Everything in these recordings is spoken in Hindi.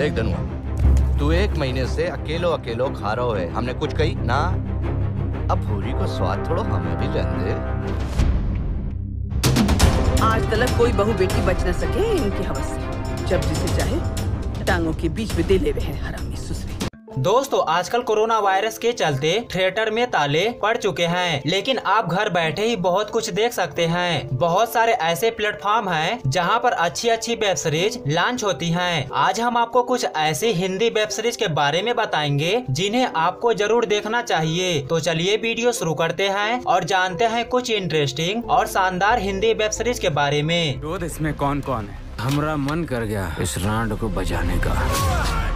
देख धनु तू एक महीने से अकेलो अकेलो खा रहो है। हमने कुछ कही? ना। अब भूरी को स्वाद थोड़ो हमें भी लेने दे। आज तलक कोई बहू बेटी बच न सके इनकी हवस से। जब जिसे चाहे, टांगों के बीच में दे ले हैं हरामी सुसरी। दोस्तों, आजकल कोरोना वायरस के चलते थिएटर में ताले पड़ चुके हैं, लेकिन आप घर बैठे ही बहुत कुछ देख सकते हैं। बहुत सारे ऐसे प्लेटफॉर्म हैं जहाँ पर अच्छी अच्छी वेब सीरीज़ लॉन्च होती हैं। आज हम आपको कुछ ऐसी हिंदी वेब सीरीज़ के बारे में बताएँगे, जिन्हें आपको ज़रूर देखना चाहिए। तो चलिए वीडियो शुरू करते हैं और जानते हैं कुछ इंटरेस्टिंग और शानदार हिंदी वेब सीरीज़ के बारे में। इसमें कौन कौन है? हमरा मन कर गया इस रांड को बजाने का।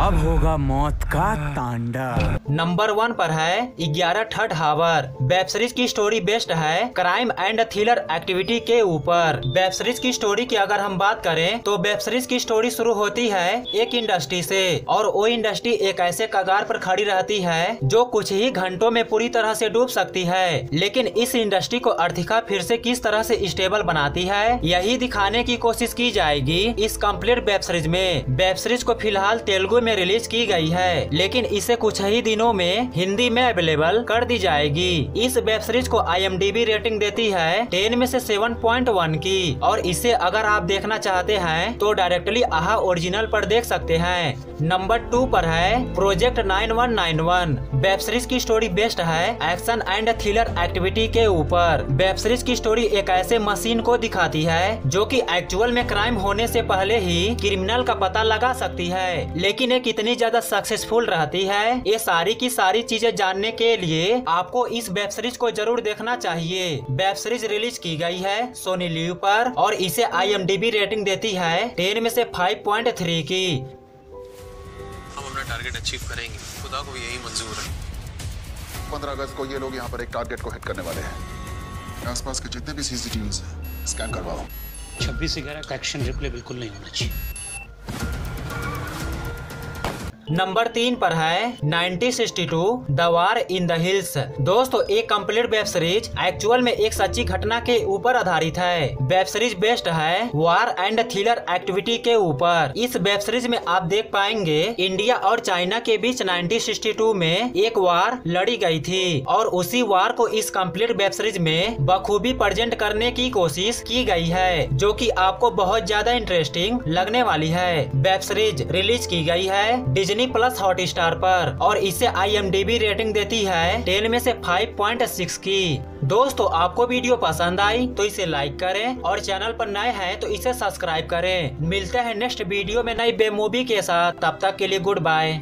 अब होगा मौत का तांडा। नंबर वन पर है ग्यारह थर्ड हावर। वेब सीरीज़ की स्टोरी बेस्ड है क्राइम एंड थ्रिलर एक्टिविटी के ऊपर। वेब सीरीज़ की स्टोरी की अगर हम बात करें तो वेब सीरीज़ की स्टोरी शुरू होती है एक इंडस्ट्री से, और वो इंडस्ट्री एक ऐसे कगार पर खड़ी रहती है, जो कुछ ही घंटों में पूरी तरह से डूब सकती है। लेकिन इस इंडस्ट्री को अर्थिका फिर से किस तरह से स्टेबल बनाती है, यही दिखाने की कोशिश की जाएगी इस कंप्लीट वेब सीरीज़ में। वेब सीरीज़ को फ़िलहाल तेलुगु में रिलीज़ की गई है, लेकिन इसे कुछ ही दिनों में हिंदी में अवेलेबल कर दी जाएगी। इस वेब सीरीज़ को आईएमडीबी रेटिंग देती है टेन में से वन की, और इसे अगर आप देखना चाहते हैं तो डायरेक्टली आहा ओरिजिनल पर देख सकते हैं। नंबर टू पर है प्रोजेक्ट 9191 वेब सीरीज़ की स्टोरी बेस्ट है एक्शन एंड थ्रिलर एक्टिविटी के ऊपर। वेब सीरीज़ की स्टोरी एक ऐसे मशीन को दिखाती है, जो कि एक्चुअल में क्राइम होने से पहले ही क्रिमिनल का पता लगा सकती है, लेकिन ये कितनी ज़्यादा सक्सेसफुल रहती है ये सारी की सारी चीज़ें जानने के लिए आपको इस वेब सीरीज़ को ज़रूर देखना चाहिए। वेब सीरीज़ रिलीज़ की गई है सोनी लीव पर और इसे आईएमडीबी रेटिंग देती है टेन में से 5.3 की। हम अपना टारगेट अचीव करेंगे। खुदा को यही मंजूर है। पंद्रह अगस्त को ये लोग यहाँ पर एक टारगेट को हिट करने वाले हैं। आसपास के जितने भी सीसीटीवी हैं स्कैन करवाओ। छब्बीस ग्यारह का एक्शन रिप्ले बिल्कुल नहीं होना चाहिए। नंबर तीन पर है 1962 the war in the hills. दोस्तों, एक कंप्लीट वेब सीरीज़ एक्चुअल में एक सच्ची घटना के ऊपर आधारित है। वेब सीरीज़ बेस्ट है वार एंड थ्रिलर एक्टिविटी के ऊपर। इस वेब सीरीज़ में आप देख पाएँगे, इंडिया और चाइना के बीच 1962 में एक वार लड़ी गई थी और उसी वार को इस कंप्लीट वेब सीरीज़ में बखूबी प्रेजेंट करने की कोशिश की गई है, जो कि आपको बहुत ज़्यादा इंटरेस्टिंग लगने वाली है। वेब सीरीज़ रिलीज़ की गई है डिज्नी प्लस हॉट स्टार पर, और इसे आईएमडीबी रेटिंग देती है टेन में से 5.6 की। दोस्तों, आपको वीडियो पसंद आई तो इसे लाइक करें, और चैनल पर नए हैं तो इसे सब्सक्राइब करें। मिलते हैं नेक्स्ट वीडियो में नई बे मूवी के साथ। तब तक के लिए गुड बाय